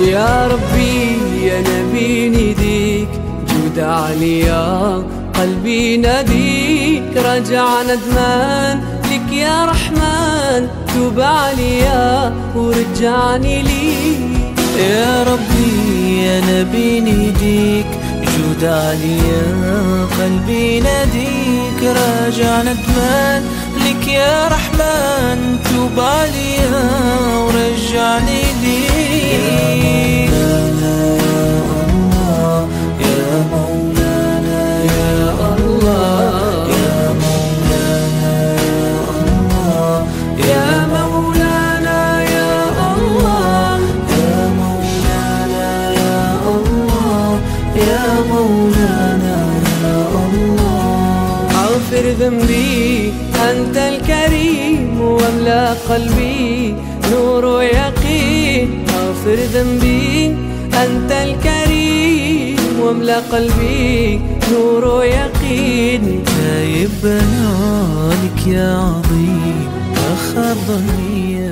يا ربي يا نبي نديك جود عليا قلبي ناديك. رجع ندمان لك يا رحمن. توب عليا ورجعني ليك. يا ربي يا نبي نديك جود عليا قلبي ناديك. راجع ندمان لك يا رحمن. توب عليا اغفر ذنبي أنت الكريم واملأ قلبي نور ويقين اغفر ذنبي أنت الكريم واملأ قلبي نور ويقين تايب بنالك يا عظيم أخذني